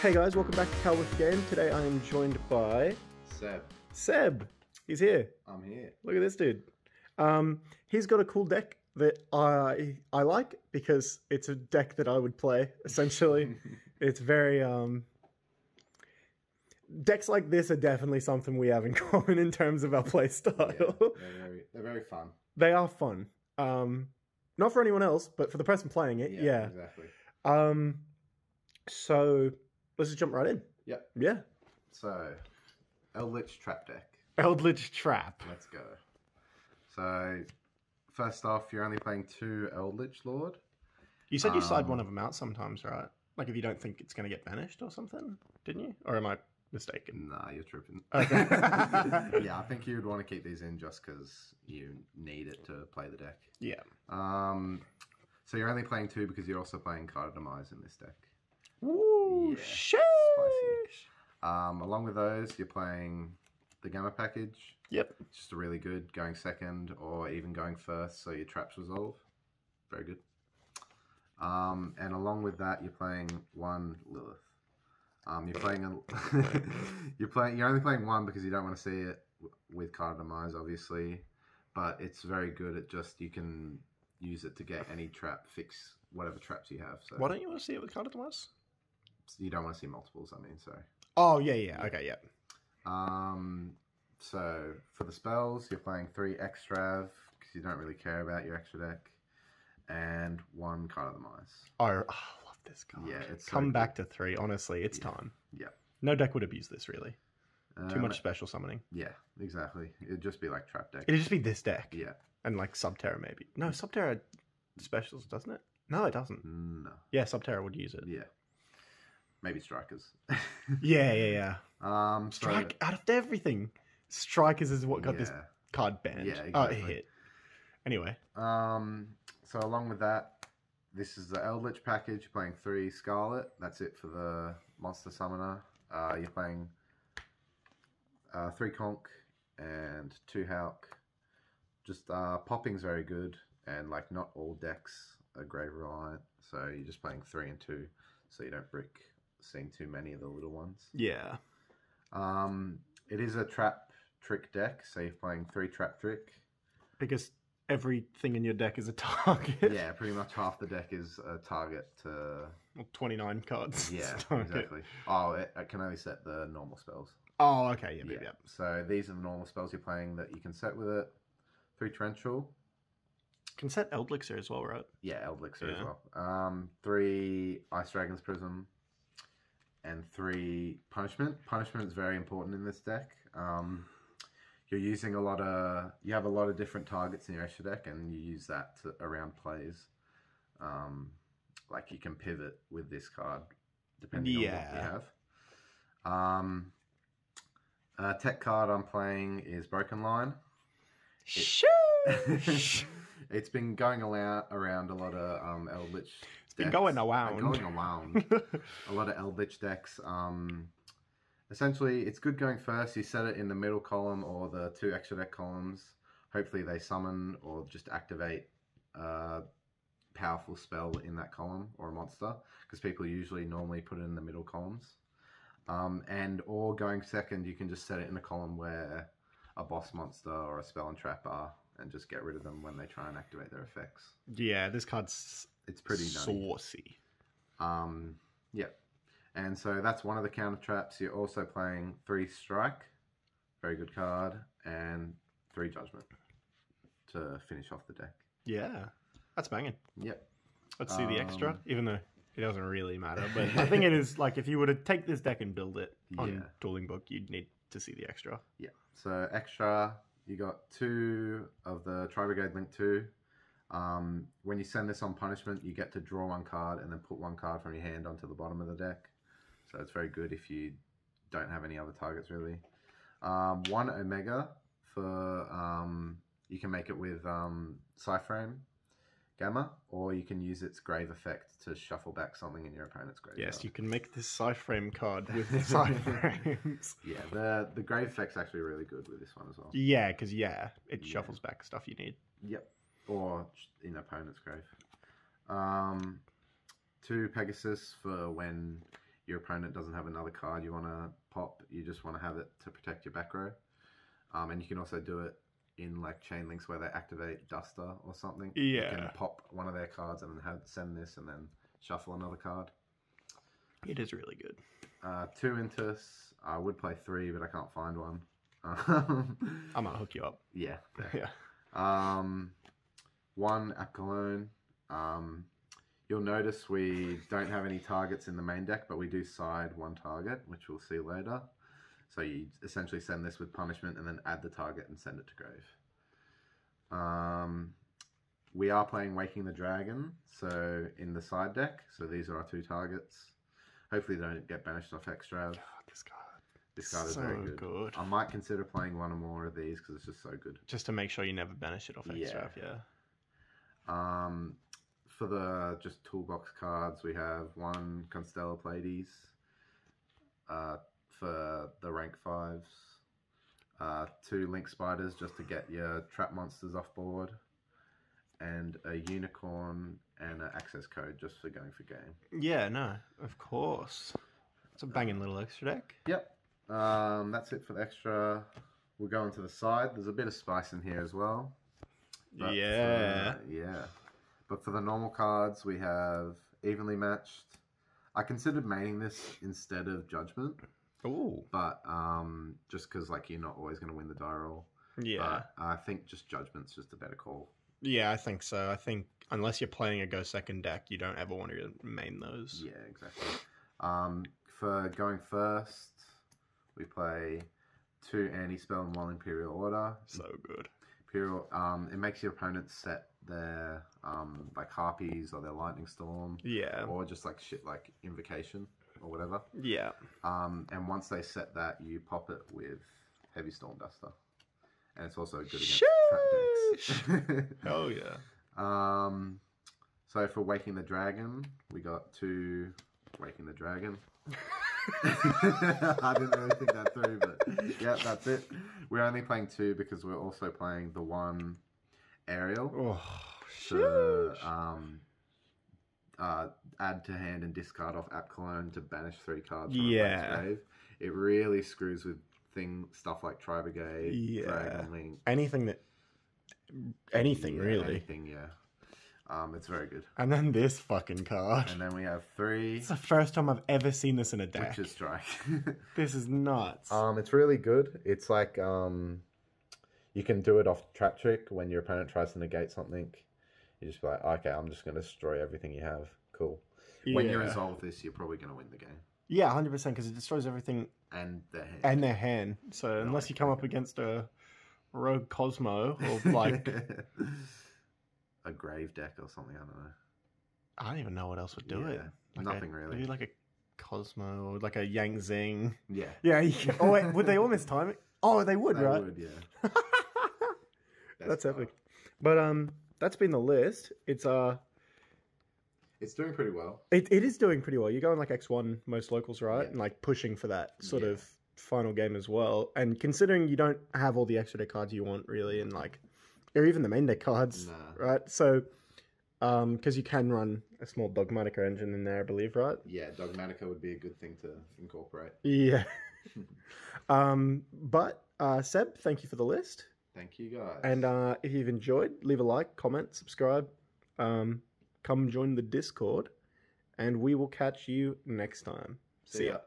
Hey guys, welcome back to Cal with the Game. Today I am joined by Seb, Seb. He's here. I'm here. Look at this dude. Um, he's got a cool deck that I I like because it's a deck that I would play. Essentially, it's very um. Decks like this are definitely something we have in common in terms of our play Yeah, style. they're very, they're very fun. they are fun. Um, not for anyone else, but for the person playing it, yeah. exactly. Um, so let's just jump right in. Yep. Yeah. So, Eldlich Trap Deck. Eldlich Trap. Let's go. So, first off, you're only playing two Eldlich Lord. You said you side Um, one of them out sometimes, right? Like if you don't think it's going to get banished or something, didn't you? Or am I mistaken? Nah, you're tripping. Okay. yeah, I think you would want to keep these in just because you need it to play the deck. Yeah. Um, so you're only playing two because you're also playing Card of Demise in this deck. Woo! Yeah, Sheesh. Um, along with those, you're playing the Gamma package. Yep. Just a really good going second or even going first, so your traps resolve. Very good. Um, and along with that, you're playing one Lilith. Um, you're playing a, you're playing you're only playing one because you don't want to see it with card of demise, obviously, but it's very good at just you can use it to get any trap, fix whatever traps you have. So Why don't you want to see it with Card of Demise? you don't want to see multiples. I mean, so Oh yeah, yeah. Okay, yeah. Um, so for the spells, you're playing three extra because you don't really care about your extra deck, and one card of demise. Oh, this card. Yeah, it's so come good. back to three. Honestly, it's Yeah. time. Yeah. No deck would abuse this really. Too Um, much special summoning. Yeah, exactly. It'd just be like trap deck. It'd just be this deck Yeah. and like Subterror maybe. No, Subterror specials doesn't it? No, it doesn't. No. Yeah, Subterror would use it. Yeah. Maybe strikers. Yeah, yeah, yeah. um. so- Strike out of everything. Strikers is what got this card banned. Yeah, Oh, exactly. hit. Anyway, Um, so along with that, this is the Eldlich package. You're playing three Scarlet. That's it for the Monster Summoner. Uh, you're playing uh, three Conk and two Hawk. Just uh, popping's very good, and like not all decks are grave reliant. So you're just playing three and two, so you don't brick seeing too many of the little ones. yeah. Um, it is a trap trick deck, so you're playing three trap trick. Because everything in your deck is a target. yeah, pretty much half the deck is a target to. Well, 29 cards. Yeah, is a target. exactly. Oh, it, it can only set the normal spells. Oh, okay. Yeah, maybe. Yeah. So these are the normal spells you're playing that you can set with it. Three torrential. Can set Eldlixir as well, right? Yeah, Eldlixir as well. Um, three Ice Dragon's Prism. And three Punishment. Punishment is very important in this deck. Um, you're using a lot of. You have a lot of different targets in your extra deck, and you use that to, around plays. Um, like you can pivot with this card, depending on what you have. Um, uh, tech card I'm playing is Broken Line. Sheesh. it's been going around, around a lot of um, Eldlich. It's been going around. Going around. a lot of Eldlich decks. Um, essentially, it's good going first. You set it in the middle column or the two extra deck columns. Hopefully, they summon or just activate a powerful spell in that column or a monster because people usually normally put it in the middle columns. Um, and or going second, you can just set it in a column where a boss monster or a spell and trap are, and just get rid of them when they try and activate their effects. yeah, this card's It's pretty nutty. saucy. Um, yeah. And so that's one of the counter traps. You're also playing three strike, very good card, and three judgment to finish off the deck. Yeah, that's banging. Yep. Let's see the extra, Um, even though it doesn't really matter. But I think it is like if you were to take this deck and build it on Yeah. Dueling Book, you'd need to see the extra. Yeah. So extra, you got two of the Tri Brigade Link 2. Um, when you send this on punishment, you get to draw one card and then put one card from your hand onto the bottom of the deck. So it's very good if you don't have any other targets really. Um, one Omega for um, you can make it with um, Psy-Frame Gamma, or you can use its grave effect to shuffle back something in your opponent's grave. Yes, you can make this Psy-Frame card with the Psy-Frames. Yeah, the the grave effect's actually really good with this one as well. yeah, because yeah, it Yeah. shuffles back stuff you need. Yep. or in opponent's grave. Um, two Pegasus for when your opponent doesn't have another card you want to pop. You just want to have it to protect your back row. Um, and you can also do it in like chain links where they activate Duster or something. You Yeah. can pop one of their cards and then have send this and then shuffle another card. It is really good. Uh, two Intus. I would play three, but I can't find one. I'm gonna hook you up. yeah. yeah. Um, one at Cologne. Um, you'll notice we don't have any targets in the main deck, but we do side one target, which we'll see later. So you essentially send this with punishment and then add the target and send it to grave. Um, we are playing Waking the Dragon, so in the side deck. So these are our two targets. Hopefully they don't get banished off extra. God, this card. This card is so very good. good. I might consider playing one or more of these because it's just so good. Just to make sure you never banish it off Yeah. extra. Yeah. Um, for the just toolbox cards, we have one Constellar Pleiades. Uh, for the rank fives, uh, two Link Spiders just to get your trap monsters off board, and a Unicorn and an access code just for going for game. Yeah. No. Of course. It's a banging little extra deck. Yep. Um, that's it for the extra. We'll go to the side. There's a bit of spice in here as well. But yeah. yeah. But for the normal cards, we have evenly matched. I considered maining this instead of judgment, Ooh. but um, just because like you're not always going to win the die roll. Yeah. But I think just judgment's just a better call. Yeah, I think so. I think unless you're playing a go second deck, you don't ever want to main those. Yeah, exactly. Um, for going first, we play two anti spell and one imperial order. So good. Imperial, um, it makes your opponent set their um, like harpies or their lightning storm. Yeah. or just like shit like invocation or whatever. Yeah. Um, and once they set that, you pop it with heavy storm duster, and it's also good against trap decks. Oh yeah. um, so for waking the dragon, we got two waking the dragon. I didn't really think that through, but yeah, that's it. We're only playing two because we're also playing the one aerial Oh, to um, uh, add to hand and discard off app cologne to banish three cards from Yeah. a grave. It really screws with thing stuff like Tri Brigade, Yeah. Dragon Link, anything that, anything yeah, really. anything. Yeah, um, it's very good. And then this fucking card. And then we have three, It's the first time I've ever seen this in a deck. Witch's Strike. This is nuts. um, it's really good. It's like um, you can do it off trap trick when your opponent tries to negate something. You just be like, okay, I'm just going to destroy everything you have. Cool. When you Yeah. resolve this, you're probably going to win the game. Yeah, hundred percent because it destroys everything And their hand. and their hand. So unless you come up against a rogue Cosmo or like a grave deck or something. I don't know. I don't even know what else would do it. Like nothing a, really. Maybe like a Cosmo or like a Yang Zing. Yeah, Yeah. You oh wait, would they all miss time? Oh, they would, they right? would. Yeah, That's epic. But um, that's been the list. It's uh, It's doing pretty well. it, it is doing pretty well. You're going like X one most locals, right? Yeah. And like pushing for that sort Yeah. of final game as well. And considering you don't have all the extra deck cards you want really, and like, or even the main deck cards, Nah. right? So, um, because you can run a small Dogmatika engine in there, I believe, right? Yeah, Dogmatika would be a good thing to incorporate. Yeah. um, but uh, Seb, thank you for the list. Thank you guys. And uh, if you've enjoyed, leave a like, comment, subscribe, um, come join the Discord, and we will catch you next time. see ya.